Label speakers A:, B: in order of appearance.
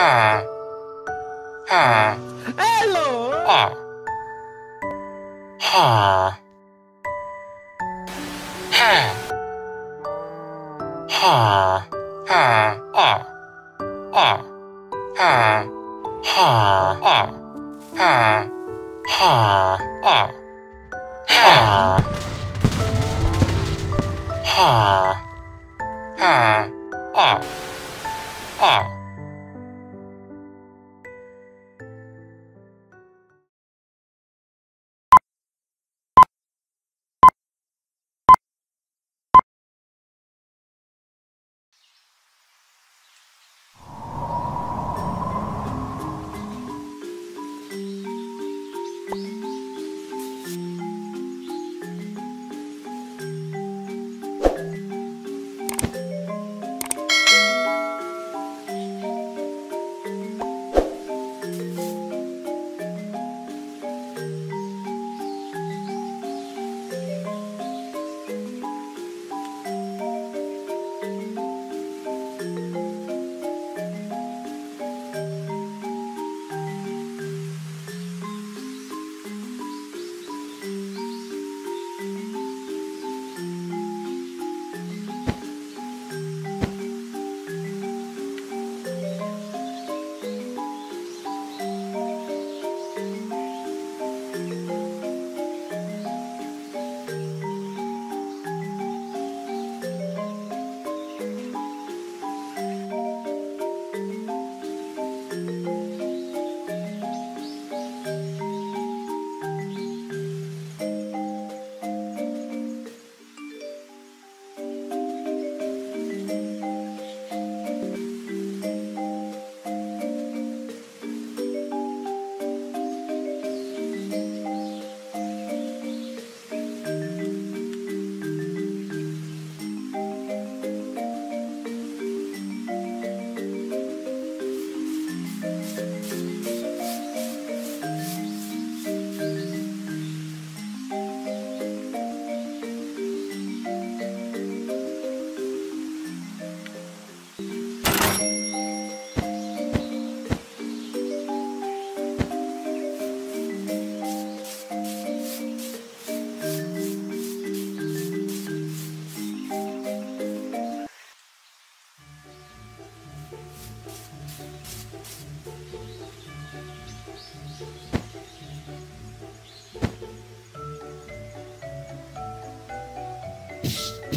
A: ha, ha,
B: Hello.
A: ha, ha, ha, ha, ha, ah, ah, ha, ha, ah, ha, ha, ah, ha, ha, ha, ah, ah.